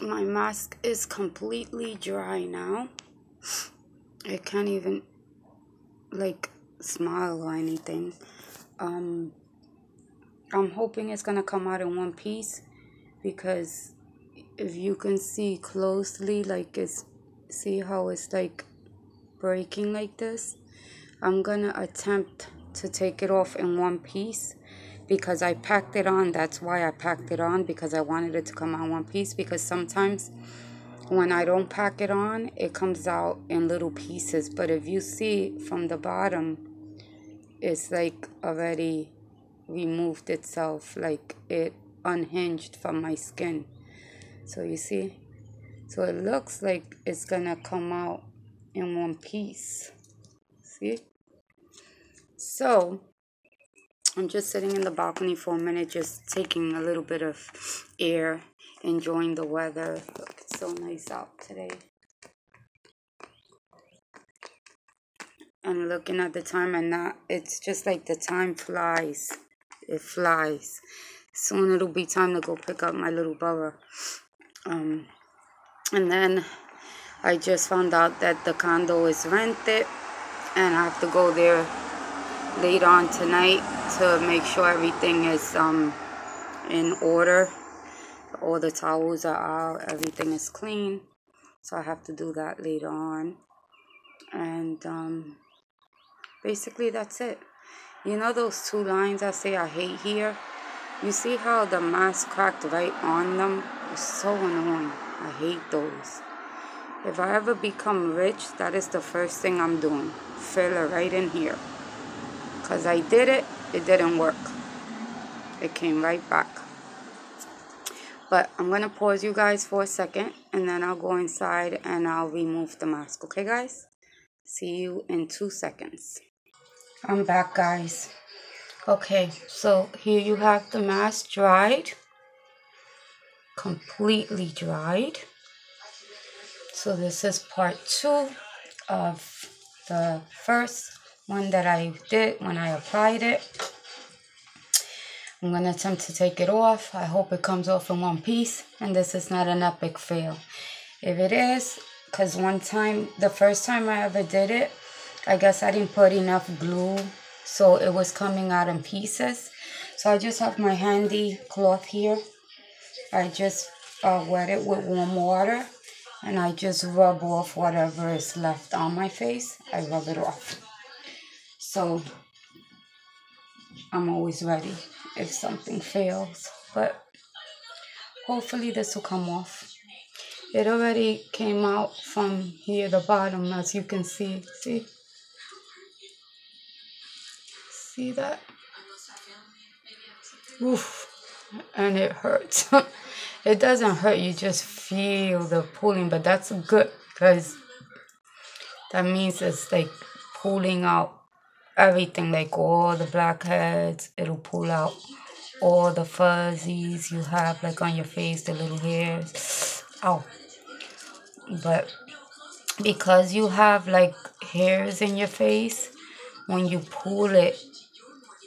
my mask is completely dry now. I can't even like smile or anything. Um, I'm hoping it's gonna come out in one piece because if you can see closely, like it's see how it's like breaking like this. I'm gonna attempt to take it off in one piece because I packed it on. That's why I packed it on because I wanted it to come out one piece because sometimes when I don't pack it on, it comes out in little pieces. But if you see from the bottom, it's like already removed itself, like it unhinged from my skin. So you see? So it looks like it's gonna come out in one piece. See? So I'm just sitting in the balcony for a minute, just taking a little bit of air, enjoying the weather. Look, it's so nice out today. And looking at the time and not, it's just like the time flies. It flies. Soon it'll be time to go pick up my little brother. Um, and then I just found out that the condo is rented and I have to go there late on tonight to make sure everything is um, in order. All the towels are out, everything is clean. So I have to do that later on. And um, basically that's it. You know those two lines I say I hate here? You see how the mask cracked right on them? It's so annoying. I hate those. If I ever become rich, that is the first thing I'm doing. Fill it right in here. Because I did it, it didn't work. It came right back. But I'm going to pause you guys for a second and then I'll go inside and I'll remove the mask. Okay, guys? See you in two seconds. I'm back, guys. Okay, so here you have the mask dried. Completely dried. So this is part two of the first one that I did when I applied it. I'm going to attempt to take it off. I hope it comes off in one piece and this is not an epic fail. If it is, because one time, the first time I ever did it, I guess I didn't put enough glue so it was coming out in pieces. So I just have my handy cloth here. I just uh, wet it with warm water and I just rub off whatever is left on my face. I rub it off. So I'm always ready if something fails. But hopefully this will come off. It already came out from here, the bottom, as you can see. See? See that? Oof. And it hurts. it doesn't hurt, you just feel the pulling, but that's good because that means it's like pulling out everything, like all the blackheads, it'll pull out all the fuzzies you have like on your face, the little hairs. Ow. But because you have like hairs in your face, when you pull it,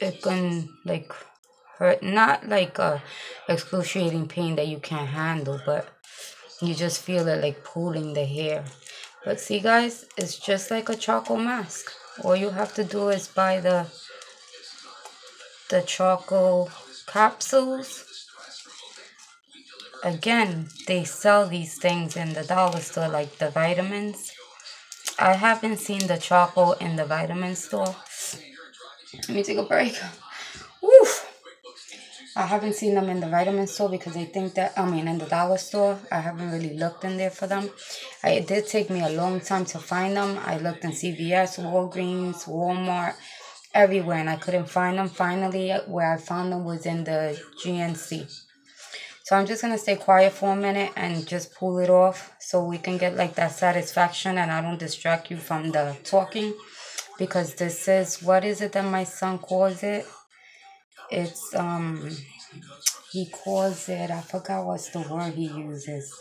it can like hurt. Not like a excruciating pain that you can't handle, but you just feel it like pulling the hair. But see guys, it's just like a charcoal mask. All you have to do is buy the the charcoal capsules. Again, they sell these things in the dollar store like the vitamins. I haven't seen the charcoal in the vitamin store. Let me take a break. Woof. I haven't seen them in the vitamin store because I think that, I mean, in the dollar store. I haven't really looked in there for them. I, it did take me a long time to find them. I looked in CVS, Walgreens, Walmart, everywhere, and I couldn't find them. Finally, where I found them was in the GNC. So I'm just going to stay quiet for a minute and just pull it off so we can get like that satisfaction and I don't distract you from the talking. Because this is, what is it that my son calls it? It's um he calls it I forgot what's the word he uses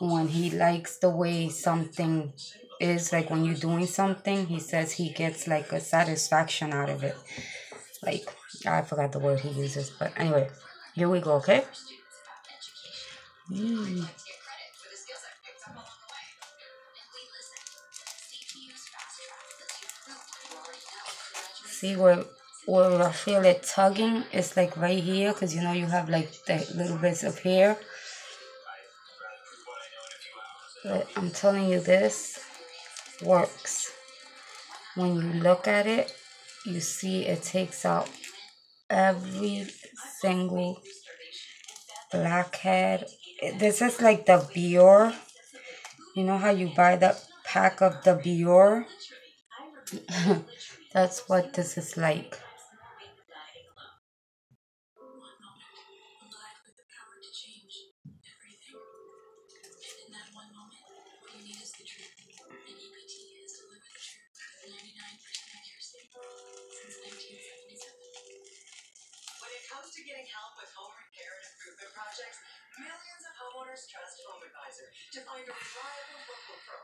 when he likes the way something is like when you're doing something he says he gets like a satisfaction out of it like I forgot the word he uses but anyway here we go okay Mm. See where where I feel it tugging? It's like right here because you know you have like the little bits of hair. But I'm telling you this works. When you look at it, you see it takes out every single blackhead. This is like the Biore. You know how you buy the pack of the Biore? That's what this is like. Millions of homeowners trust Home Advisor to find a reliable local pro.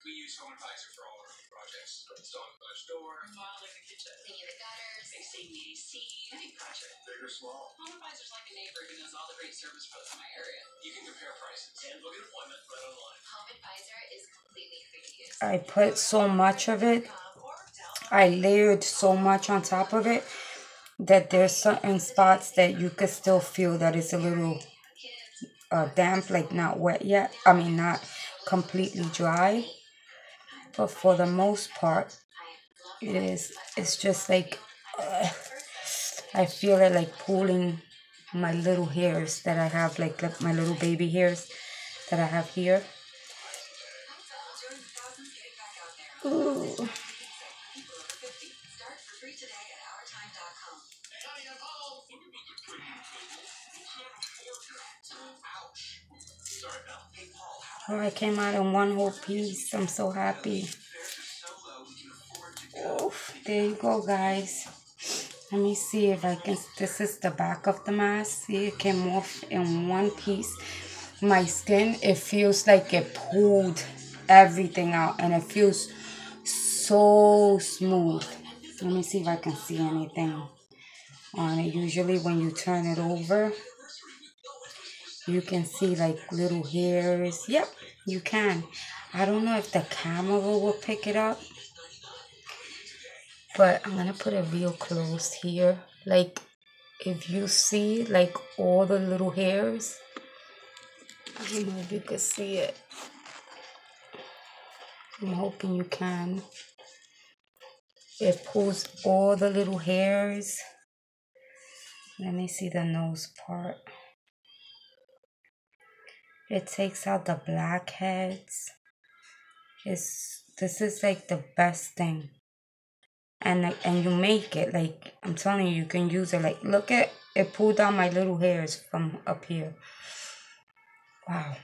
We use Home Advisor for all our projects. Installing a door, remodeling the kitchen, cleaning the gutters, fixing the AC, any project, big or small. Home Advisor's like a neighbor who knows all the great service pros in my area. You can compare prices and book an appointment right online. Home Advisor is completely free to use. I put so much of it. Uh, I layered so much on top of it that there's certain spots that you could still feel that it's a little uh, damp, like not wet yet. I mean, not completely dry. But for the most part, it is. It's just like uh, I feel it like pulling my little hairs that I have, like, like my little baby hairs that I have here. Came out in one whole piece. I'm so happy. Oh, there you go, guys. Let me see if I can. This is the back of the mask. See, it came off in one piece. My skin, it feels like it pulled everything out and it feels so smooth. Let me see if I can see anything on it. Usually when you turn it over, you can see like little hairs. Yep, you can. I don't know if the camera will pick it up. But I'm to put it real close here. Like if you see like all the little hairs. I don't know if you can see it. I'm hoping you can. It pulls all the little hairs. Let me see the nose part. It takes out the blackheads. It's this is like the best thing. And and you make it like I'm telling you, you can use it. Like look at it pulled down my little hairs from up here. Wow.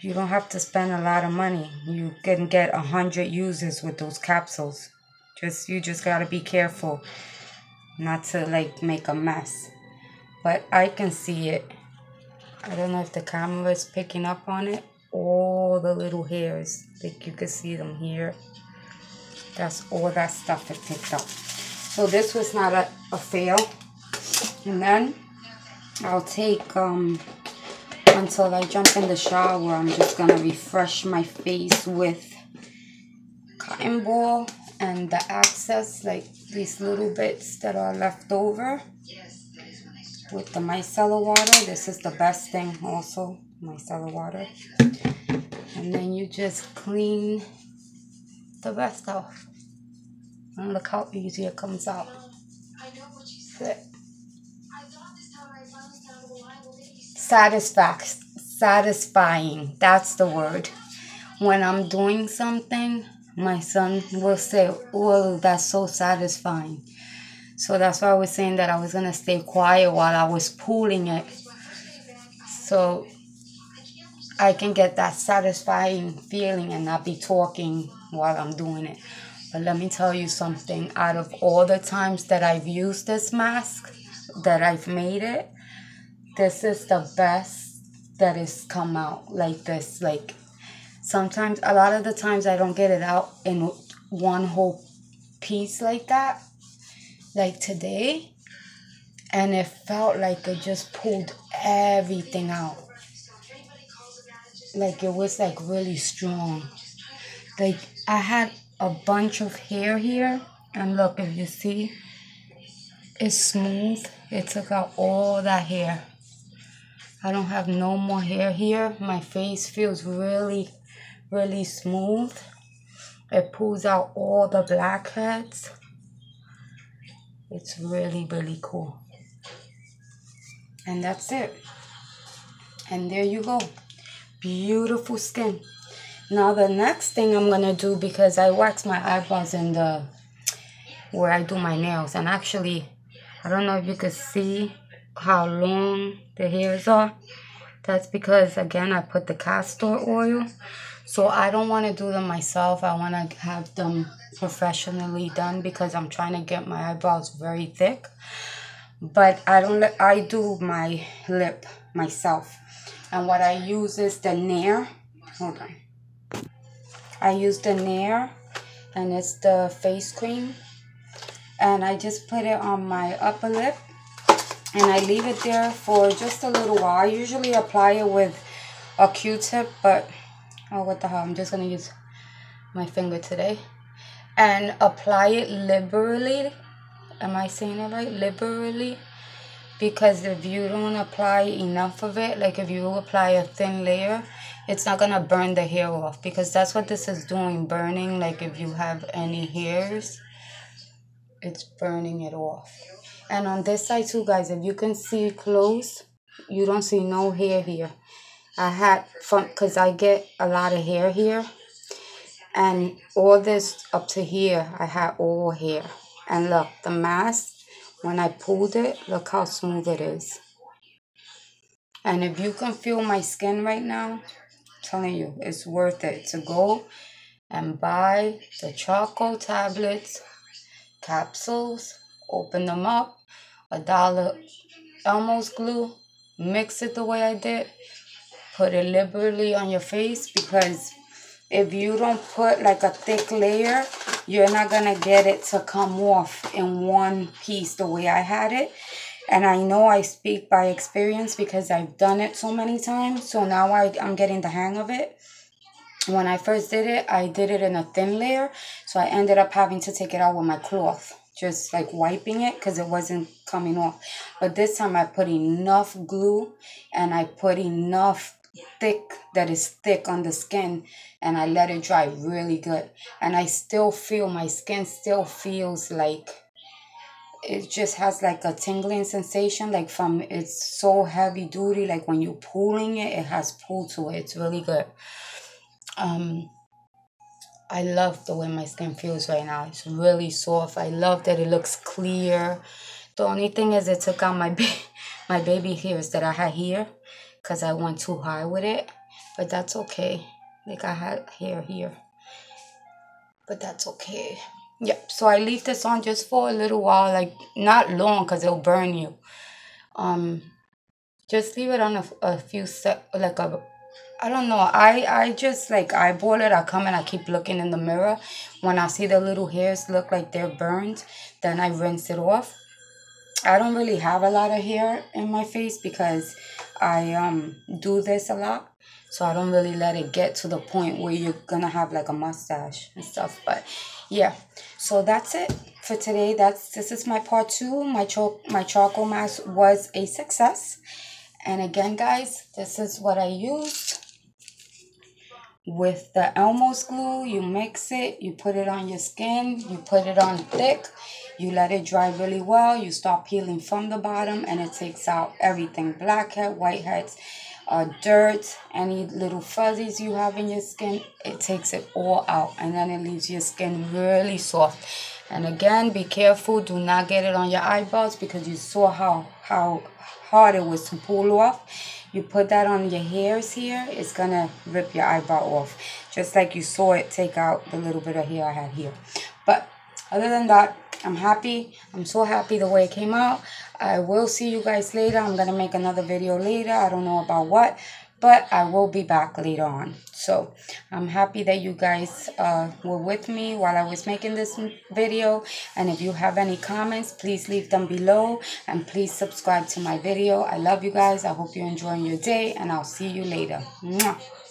You don't have to spend a lot of money. You can get a hundred uses with those capsules. Just you just gotta be careful not to like make a mess. But I can see it. I don't know if the camera is picking up on it. All the little hairs, like you can see them here. That's all that stuff it picked up. So this was not a, a fail. And then I'll take, um, until I jump in the shower, I'm just going to refresh my face with cotton ball and the excess, like these little bits that are left over with the micellar water. This is the best thing also, micellar water. And then you just clean the rest off. And look how easy it comes out. Satisfac satisfying, that's the word. When I'm doing something, my son will say, oh, that's so satisfying. So that's why I was saying that I was going to stay quiet while I was pulling it. So I can get that satisfying feeling and not be talking while I'm doing it. But let me tell you something. Out of all the times that I've used this mask, that I've made it, this is the best that has come out like this. Like sometimes, a lot of the times I don't get it out in one whole piece like that like today and it felt like it just pulled everything out. Like it was like really strong. Like I had a bunch of hair here, and look, if you see, it's smooth. It took out all that hair. I don't have no more hair here. My face feels really, really smooth. It pulls out all the blackheads. It's really, really cool. And that's it. And there you go. Beautiful skin. Now the next thing I'm gonna do because I wax my eyebrows in the where I do my nails and actually I don't know if you can see how long the hairs are. That's because again I put the castor oil. So I don't want to do them myself. I want to have them professionally done because I'm trying to get my eyebrows very thick. But I don't I do my lip myself. And what I use is the Nair. Hold on. I use the Nair and it's the face cream. And I just put it on my upper lip and I leave it there for just a little while. I usually apply it with a Q-tip, but oh, what the hell, I'm just to use my finger today. And apply it liberally. Am I saying it right? Liberally. Because if you don't apply enough of it, like if you apply a thin layer, it's not to burn the hair off. Because that's what this is doing, burning. Like if you have any hairs, it's burning it off. And on this side too, guys, if you can see close, you don't see no hair here. I had fun because I get a lot of hair here. And all this up to here, I had all hair. And look, the mask, when I pulled it, look how smooth it is. And if you can feel my skin right now, I'm telling you, it's worth it to go and buy the charcoal tablets, capsules, open them up, a dollar Elmer's glue, mix it the way I did, put it liberally on your face because if you don't put like a thick layer, you're not going to get it to come off in one piece the way I had it. And I know I speak by experience because I've done it so many times. So now I, I'm getting the hang of it. When I first did it, I did it in a thin layer. So I ended up having to take it out with my cloth just like wiping it because it wasn't coming off. But this time I put enough glue and I put enough thick that is thick on the skin and I let it dry really good. And I still feel my skin still feels like it just has like a tingling sensation like from it's so heavy duty like when you're pulling it it has pull to it it's really good um I love the way my skin feels right now. It's really soft. I love that it looks clear. The only thing is it took out my ba my baby hairs that I had here because I went too high with it. But that's okay. Like I had hair here. But that's okay. Yep. So I leave this on just for a little while. Like not long because it'll burn you. Um, Just leave it on a, a few sec like a I don't know. I I just like eyeball it. I come and I keep looking in the mirror. When I see the little hairs look like they're burned, then I rinse it off. I don't really have a lot of hair in my face because I um do this a lot. So I don't really let it get to the point where you're gonna have like a mustache and stuff. But yeah, so that's it for today. That's this is my part two. My chalk my charcoal mask was a success. And again, guys, this is what I used with the Elmer's glue. You mix it, you put it on your skin, you put it on thick, you let it dry really well. You start peeling from the bottom, and it takes out everything blackhead, whiteheads, uh, dirt, any little fuzzies you have in your skin. It takes it all out, and then it leaves your skin really soft. And again, be careful. Do not get it on your eyebrows because you saw how how hard it was to pull off you put that on your hairs here, it's gonna rip your eyebrow off. Just like you saw it take out the little bit of hair I had here. But other than that, I'm happy. I'm so happy the way it came out. I will see you guys later. I'm gonna make another video later. I don't know about what. But I will be back later on. So I'm happy that you guys uh, were with me while I was making this video. And if you have any comments, please leave them below and please subscribe to my video. I love you guys. I hope you're enjoying your day and I'll see you later. Mwah.